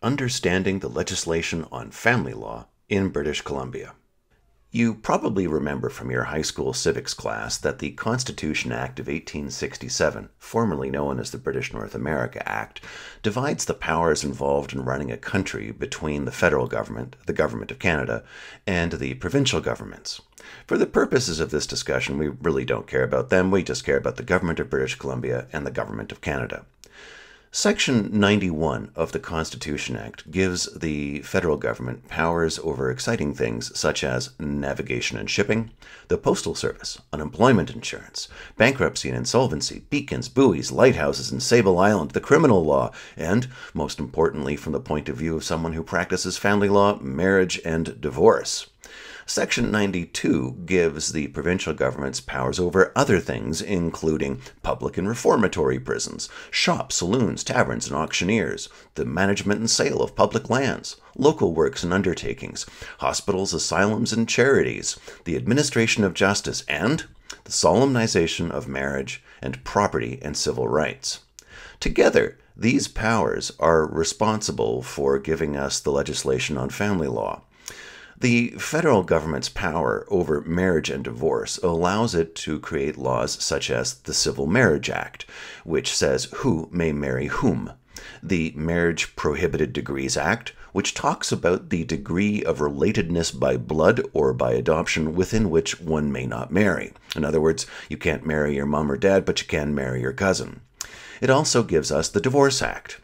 Understanding the Legislation on Family Law in British Columbia. You probably remember from your high school civics class that the Constitution Act of 1867, formerly known as the British North America Act, divides the powers involved in running a country between the federal government, the Government of Canada, and the provincial governments. For the purposes of this discussion, we really don't care about them, we just care about the Government of British Columbia and the Government of Canada. Section 91 of the Constitution Act gives the federal government powers over exciting things such as navigation and shipping, the postal service, unemployment insurance, bankruptcy and insolvency, beacons, buoys, lighthouses and Sable Island, the criminal law, and, most importantly, from the point of view of someone who practices family law, marriage and divorce. Section 92 gives the provincial governments powers over other things, including public and reformatory prisons, shops, saloons, taverns, and auctioneers, the management and sale of public lands, local works and undertakings, hospitals, asylums, and charities, the administration of justice, and the solemnization of marriage and property and civil rights. Together, these powers are responsible for giving us the legislation on family law. The federal government's power over marriage and divorce allows it to create laws such as the Civil Marriage Act, which says who may marry whom, the Marriage Prohibited Degrees Act, which talks about the degree of relatedness by blood or by adoption within which one may not marry. In other words, you can't marry your mom or dad, but you can marry your cousin. It also gives us the Divorce Act,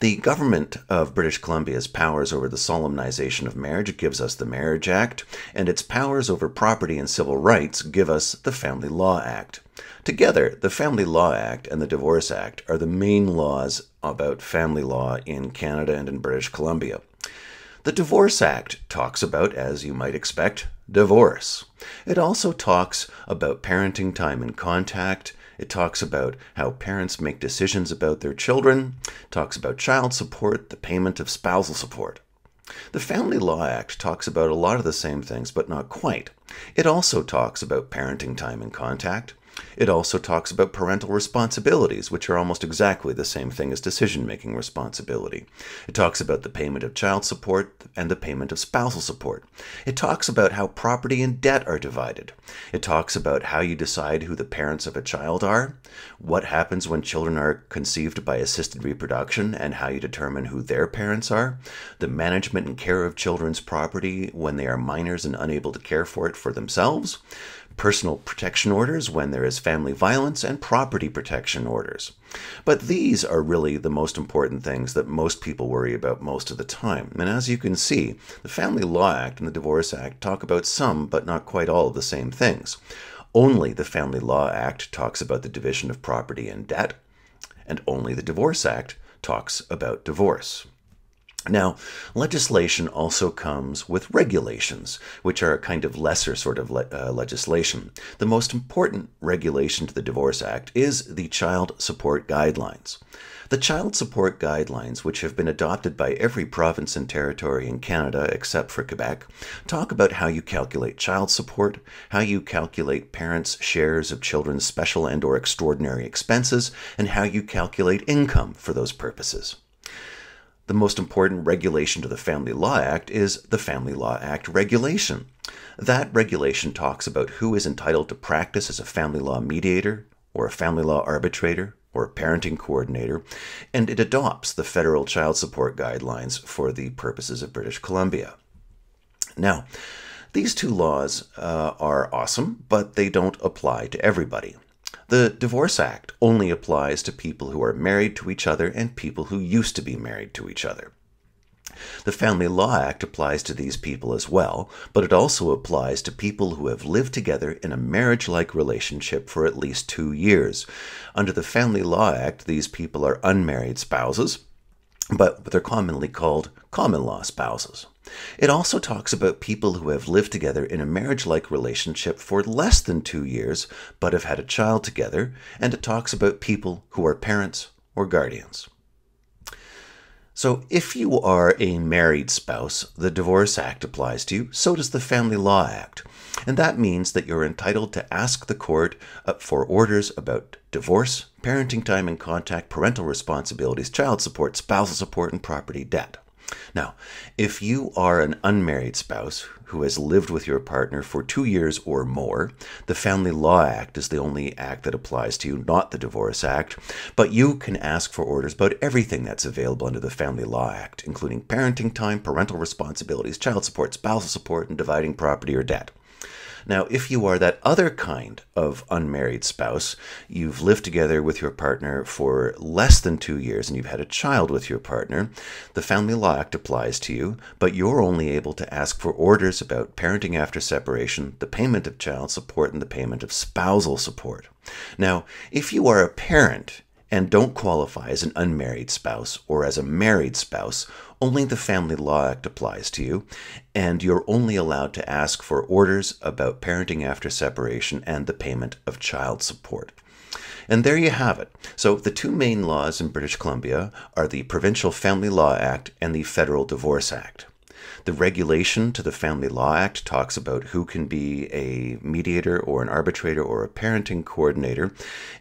the government of British Columbia's powers over the solemnization of marriage gives us the Marriage Act, and its powers over property and civil rights give us the Family Law Act. Together, the Family Law Act and the Divorce Act are the main laws about family law in Canada and in British Columbia. The Divorce Act talks about, as you might expect, divorce. It also talks about parenting time and contact, it talks about how parents make decisions about their children, talks about child support, the payment of spousal support. The Family Law Act talks about a lot of the same things, but not quite. It also talks about parenting time and contact. It also talks about parental responsibilities, which are almost exactly the same thing as decision making responsibility. It talks about the payment of child support and the payment of spousal support. It talks about how property and debt are divided. It talks about how you decide who the parents of a child are, what happens when children are conceived by assisted reproduction, and how you determine who their parents are, the management and care of children's property when they are minors and unable to care for it for themselves personal protection orders when there is family violence, and property protection orders. But these are really the most important things that most people worry about most of the time. And as you can see, the Family Law Act and the Divorce Act talk about some, but not quite all of the same things. Only the Family Law Act talks about the division of property and debt, and only the Divorce Act talks about divorce. Now, legislation also comes with regulations, which are a kind of lesser sort of le uh, legislation. The most important regulation to the Divorce Act is the Child Support Guidelines. The Child Support Guidelines, which have been adopted by every province and territory in Canada except for Quebec, talk about how you calculate child support, how you calculate parents' shares of children's special and or extraordinary expenses, and how you calculate income for those purposes. The most important regulation to the Family Law Act is the Family Law Act regulation. That regulation talks about who is entitled to practice as a family law mediator, or a family law arbitrator, or a parenting coordinator, and it adopts the federal child support guidelines for the purposes of British Columbia. Now, these two laws uh, are awesome, but they don't apply to everybody. The Divorce Act only applies to people who are married to each other and people who used to be married to each other. The Family Law Act applies to these people as well, but it also applies to people who have lived together in a marriage like relationship for at least two years. Under the Family Law Act, these people are unmarried spouses, but they're commonly called common law spouses. It also talks about people who have lived together in a marriage like relationship for less than two years but have had a child together, and it talks about people who are parents or guardians. So, if you are a married spouse, the Divorce Act applies to you, so does the Family Law Act. And that means that you're entitled to ask the court uh, for orders about divorce, parenting time and contact, parental responsibilities, child support, spousal support, and property debt. Now, if you are an unmarried spouse who has lived with your partner for two years or more, the Family Law Act is the only act that applies to you, not the Divorce Act. But you can ask for orders about everything that's available under the Family Law Act, including parenting time, parental responsibilities, child support, spousal support, and dividing property or debt. Now, if you are that other kind of unmarried spouse, you've lived together with your partner for less than two years and you've had a child with your partner, the Family Law Act applies to you, but you're only able to ask for orders about parenting after separation, the payment of child support, and the payment of spousal support. Now, if you are a parent and don't qualify as an unmarried spouse or as a married spouse, only the Family Law Act applies to you, and you're only allowed to ask for orders about parenting after separation and the payment of child support. And there you have it. So, the two main laws in British Columbia are the Provincial Family Law Act and the Federal Divorce Act. The regulation to the Family Law Act talks about who can be a mediator or an arbitrator or a parenting coordinator.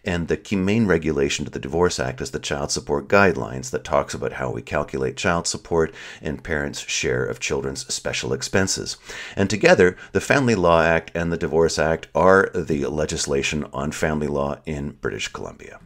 And the key main regulation to the Divorce Act is the Child Support Guidelines that talks about how we calculate child support and parents' share of children's special expenses. And together, the Family Law Act and the Divorce Act are the legislation on family law in British Columbia.